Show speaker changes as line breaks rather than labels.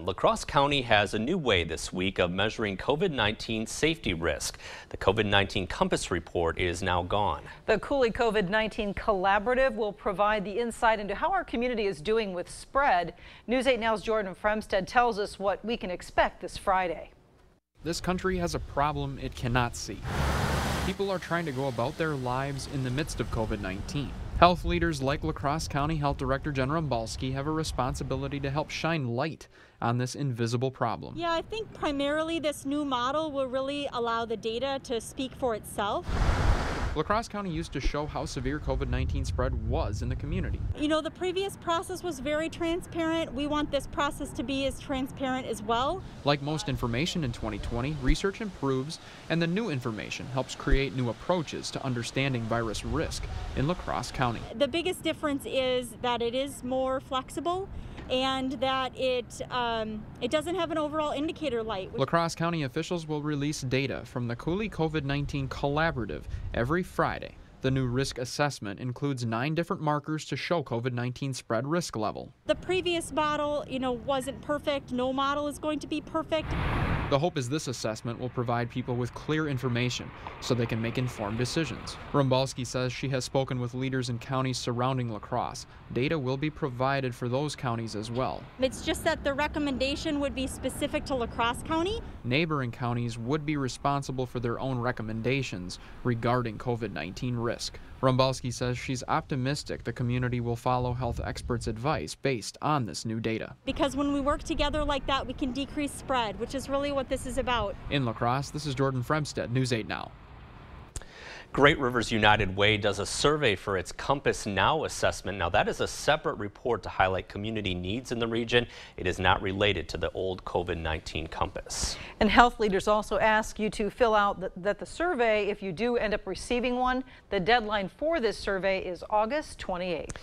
La Crosse County has a new way this week of measuring COVID-19 safety risk. The COVID-19 Compass report is now gone.
The Coulee COVID-19 Collaborative will provide the insight into how our community is doing with spread. News 8 Now's Jordan Fremstad tells us what we can expect this Friday.
This country has a problem it cannot see. People are trying to go about their lives in the midst of COVID-19. Health leaders like La Crosse County Health Director Jen Rombalski have a responsibility to help shine light on this invisible problem.
Yeah, I think primarily this new model will really allow the data to speak for itself.
La Crosse County used to show how severe COVID 19 spread was in the community.
You know, the previous process was very transparent. We want this process to be as transparent as well.
Like most information in 2020, research improves, and the new information helps create new approaches to understanding virus risk in La Crosse County.
The biggest difference is that it is more flexible and that it um, it doesn't have an overall indicator light.
La Crosse County officials will release data from the Coulee COVID-19 Collaborative every Friday. The new risk assessment includes nine different markers to show COVID-19 spread risk level.
The previous model, you know, wasn't perfect. No model is going to be perfect.
The hope is this assessment will provide people with clear information so they can make informed decisions. Rombalski says she has spoken with leaders in counties surrounding La Crosse. Data will be provided for those counties as well.
It's just that the recommendation would be specific to La Crosse County.
Neighboring counties would be responsible for their own recommendations regarding COVID-19 risk. Rombalski says she's optimistic the community will follow health experts' advice based on this new data.
Because when we work together like that, we can decrease spread, which is really what this is about.
In La Crosse, this is Jordan Fremstad, News 8 Now.
Great Rivers United Way does a survey for its Compass Now assessment. Now that is a separate report to highlight community needs in the region. It is not related to the old COVID-19 Compass.
And health leaders also ask you to fill out that the survey, if you do end up receiving one, the deadline for this survey is August 28th.